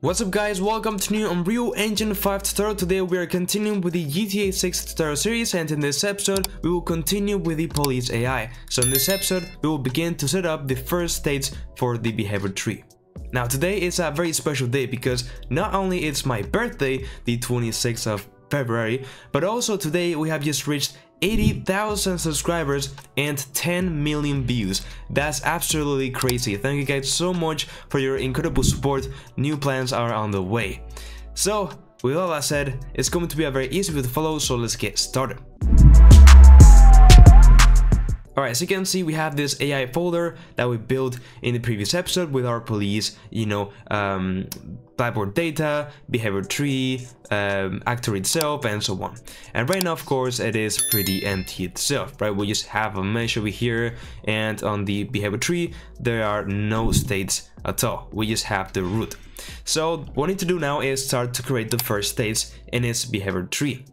What's up guys, welcome to new Unreal Engine 5 tutorial. Today we are continuing with the GTA 6 tutorial series and in this episode we will continue with the police AI. So in this episode we will begin to set up the first states for the behavior tree. Now today is a very special day because not only it's my birthday, the 26th of February, but also today we have just reached 80,000 subscribers and 10 million views. That's absolutely crazy. Thank you guys so much for your incredible support. New plans are on the way. So, with all that said, it's going to be a very easy video to follow, so let's get started. Alright, as you can see, we have this AI folder that we built in the previous episode with our police, you know, um, Blackboard data, behavior tree, um, actor itself, and so on. And right now, of course, it is pretty empty itself, right? We just have a mesh over here, and on the behavior tree, there are no states at all. We just have the root. So what we need to do now is start to create the first states in its behavior tree.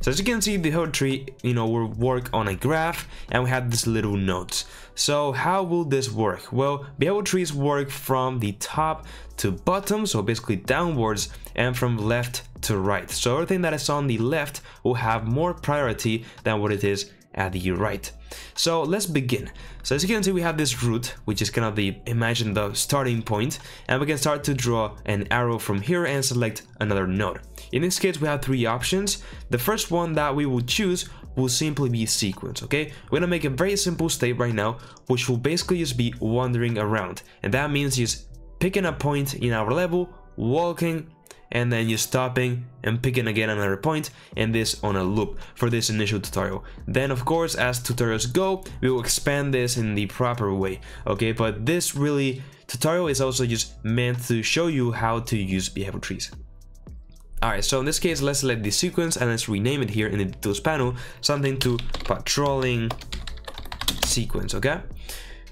So as you can see, the behavior tree, you know, will work on a graph and we have these little nodes. So how will this work? Well, behavior trees work from the top to bottom, so basically downwards, and from left to right. So everything that is on the left will have more priority than what it is at the right. So let's begin. So as you can see, we have this root, which is kind of the, imagine the starting point, and we can start to draw an arrow from here and select another node. In this case, we have three options. The first one that we will choose will simply be sequence, okay? We're gonna make a very simple state right now, which will basically just be wandering around. And that means just picking a point in our level, walking and then you're stopping and picking again another point and this on a loop for this initial tutorial. Then of course as tutorials go we will expand this in the proper way okay but this really tutorial is also just meant to show you how to use behavior trees. Alright, so in this case, let's select the sequence and let's rename it here in the details panel, something to patrolling sequence, okay?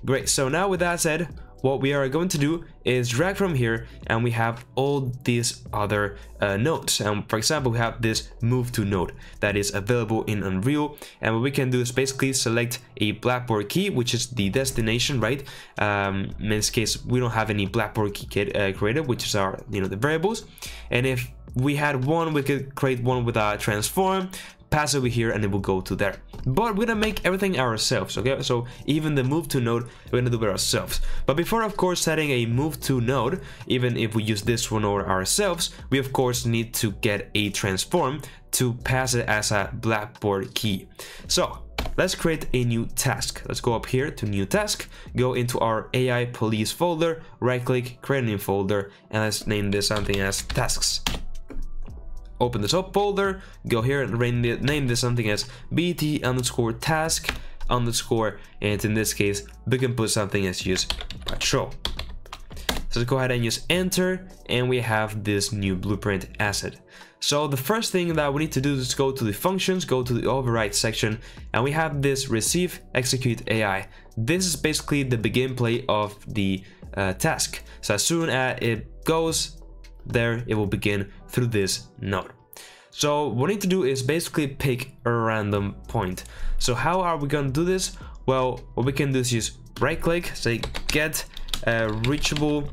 Great, so now with that said, what we are going to do is drag from here and we have all these other uh, nodes and for example we have this move to node that is available in Unreal. And what we can do is basically select a blackboard key which is the destination right? Um, in this case we don't have any blackboard key uh, created which is our you know the variables. And if we had one we could create one with a transform pass over here and it will go to there. But we're gonna make everything ourselves, okay? So even the move to node, we're gonna do it ourselves. But before, of course, setting a move to node, even if we use this one or ourselves, we of course need to get a transform to pass it as a blackboard key. So let's create a new task. Let's go up here to new task, go into our AI police folder, right click, create a new folder, and let's name this something as tasks open the top folder, go here and name this something as bt underscore task underscore, and in this case, we can put something as use patrol. So let's go ahead and use enter, and we have this new blueprint asset. So the first thing that we need to do is go to the functions, go to the override section, and we have this receive execute AI. This is basically the begin play of the uh, task. So as soon as it goes, there it will begin through this node. So what we need to do is basically pick a random point. So how are we going to do this? Well, what we can do is just right click, say get a reachable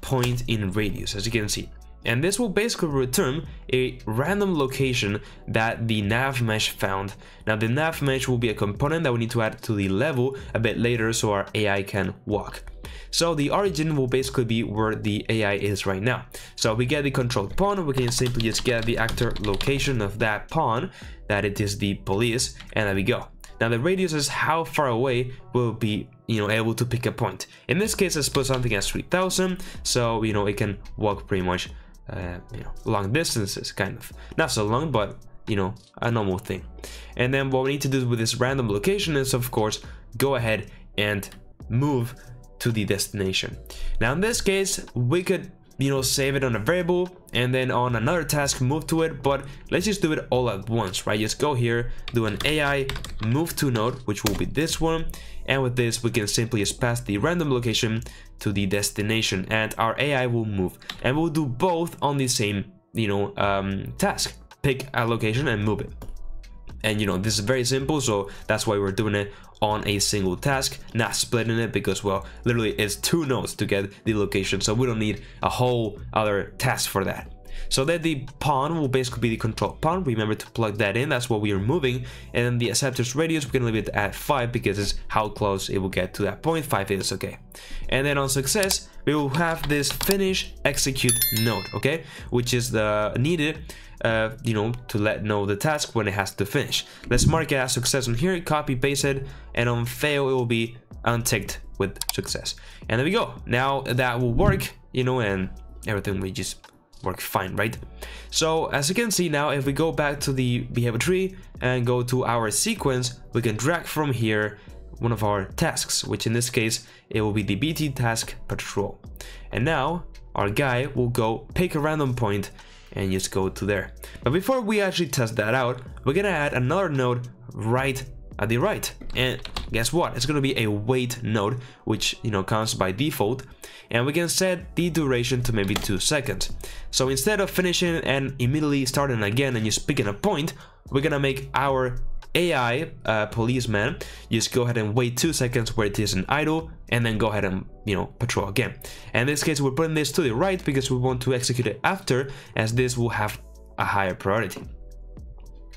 point in radius, as you can see. And this will basically return a random location that the nav mesh found. Now the nav mesh will be a component that we need to add to the level a bit later so our AI can walk. So the origin will basically be where the AI is right now. So we get the controlled pawn, we can simply just get the actor location of that pawn, that it is the police, and there we go. Now the radius is how far away we'll be you know able to pick a point. In this case let's put something as 3000 so you know it can walk pretty much uh, you know long distances kind of. Not so long but you know a normal thing. And then what we need to do with this random location is of course go ahead and move to the destination. Now in this case, we could you know save it on a variable and then on another task move to it but let's just do it all at once right? Just go here do an ai move to node which will be this one and with this we can simply just pass the random location to the destination and our ai will move and we'll do both on the same you know um, task. Pick a location and move it and you know this is very simple so that's why we're doing it on a single task not splitting it because well literally it's two nodes to get the location so we don't need a whole other task for that so then the pawn will basically be the control pawn. Remember to plug that in, that's what we are moving. And then the acceptance radius, we're gonna leave it at 5 because it's how close it will get to that point. 5 is okay. And then on success, we will have this finish execute node, okay? Which is the needed uh, you know, to let know the task when it has to finish. Let's mark it as success on here, copy paste it, and on fail it will be unticked with success. And there we go. Now that will work, you know, and everything we just work fine, right? So as you can see now, if we go back to the behavior tree and go to our sequence, we can drag from here one of our tasks, which in this case, it will be the BT task patrol. And now our guy will go pick a random point and just go to there. But before we actually test that out, we're gonna add another node right at the right. And guess what? It's going to be a wait node, which, you know, comes by default. And we can set the duration to maybe 2 seconds. So instead of finishing and immediately starting again and just picking a point, we're going to make our AI uh, policeman just go ahead and wait 2 seconds where it is an idle and then go ahead and, you know, patrol again. And in this case, we're putting this to the right because we want to execute it after as this will have a higher priority.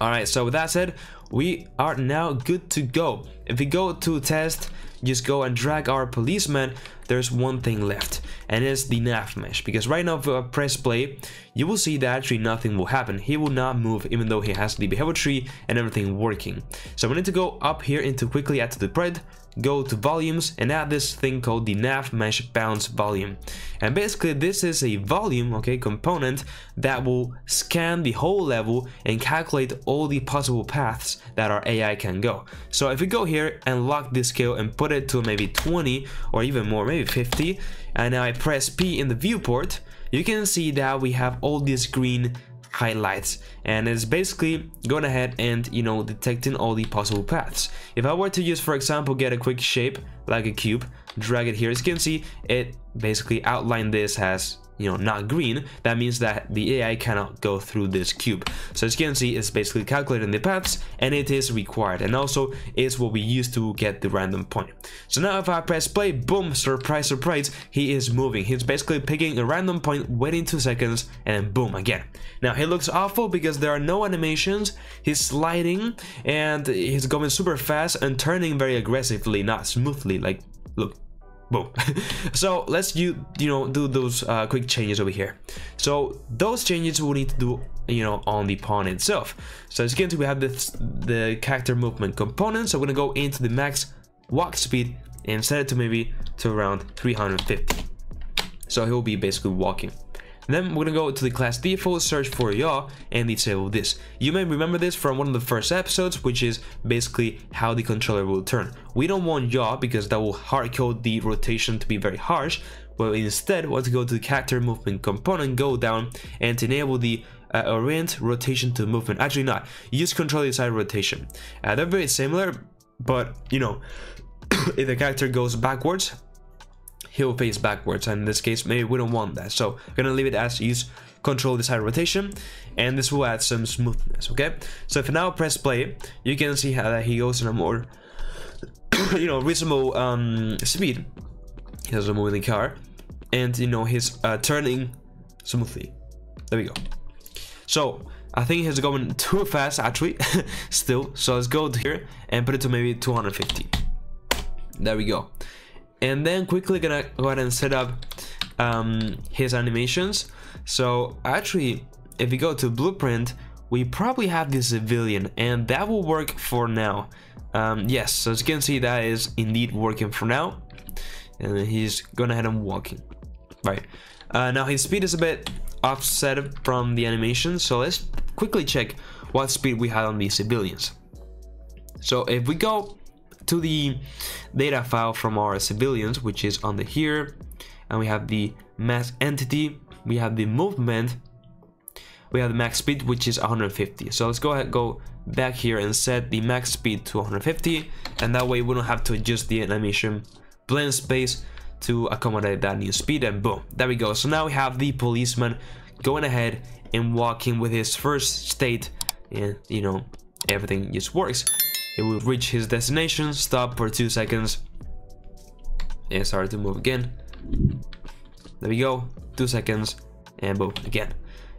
Alright, so with that said, we are now good to go. If we go to test, just go and drag our policeman, there's one thing left, and it's the nav mesh. Because right now if I press play, you will see that actually nothing will happen. He will not move even though he has the behavior tree and everything working. So we need to go up here into quickly add to the PRED, go to volumes and add this thing called the nav mesh bounds volume. And basically this is a volume, okay, component that will scan the whole level and calculate all the possible paths that our AI can go. So if we go here and lock this scale and put it to maybe 20 or even more, maybe 50, and now I press P in the viewport, you can see that we have all these green highlights and it's basically going ahead and you know detecting all the possible paths. If i were to use for example get a quick shape like a cube drag it here. As you can see it basically outlined this as you know not green that means that the AI cannot go through this cube. So as you can see it's basically calculating the paths and it is required. And also is what we use to get the random point. So now if I press play boom surprise surprise he is moving. He's basically picking a random point waiting two seconds and boom again. Now he looks awful because there are no animations. He's sliding and he's going super fast and turning very aggressively not smoothly. Like look boom. So let's you you know do those uh, quick changes over here. So those changes we'll need to do you know on the pawn itself. So as you can see we have this the character movement component. So we're gonna go into the max walk speed and set it to maybe to around 350 so he'll be basically walking then we're gonna go to the class default, search for yaw, and disable this. You may remember this from one of the first episodes, which is basically how the controller will turn. We don't want yaw because that will hard code the rotation to be very harsh, Well, instead to go to the character movement component, go down, and enable the uh, orient rotation to movement. Actually not, use controller desired rotation. Uh, they're very similar, but you know, if the character goes backwards, he'll face backwards. And in this case maybe we don't want that. So I'm gonna leave it as use controller desired rotation. And this will add some smoothness okay? So if now press play. You can see how that he goes in a more you know reasonable um, speed. He has a moving car. And you know he's uh, turning smoothly. There we go. So I think he's going too fast actually. Still. So let's go here and put it to maybe 250 there we go and then quickly gonna go ahead and set up um, his animations. So actually if we go to blueprint we probably have the civilian and that will work for now. Um, yes so as you can see that is indeed working for now. And he's going ahead and walking. Right. Uh, now his speed is a bit offset from the animation so let's quickly check what speed we had on the civilians so if we go to the data file from our civilians, which is under here, and we have the mass entity, we have the movement, we have the max speed, which is 150. So let's go ahead, go back here and set the max speed to 150, and that way we don't have to adjust the animation blend space to accommodate that new speed, and boom, there we go. So now we have the policeman going ahead and walking with his first state, and you know, everything just works. It will reach his destination, stop for two seconds, and start to move again. There we go, two seconds, and boom, again.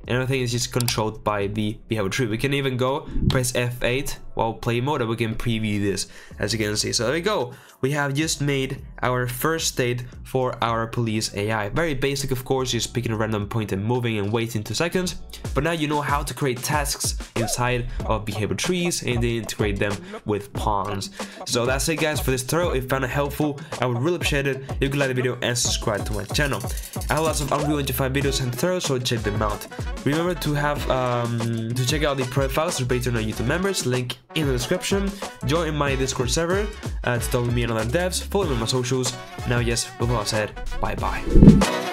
And everything is just controlled by the behavior tree. We can even go press F8 while play mode we can preview this as you can see. So there we go. We have just made our first state for our police AI. Very basic of course, just picking a random point and moving and waiting two seconds. But now you know how to create tasks inside of behavior trees and then integrate them with pawns. So that's it guys for this tutorial. If you found it helpful, I would really appreciate it if you could like the video and subscribe to my channel. I have lots of Unreal Engine 5 videos and tutorials, so check them out. Remember to have um, to check out the profiles for Patreon YouTube members, link in the description. Join my Discord server uh, to talk with me and other devs. Follow me on my socials. Now, yes, with all said, bye bye.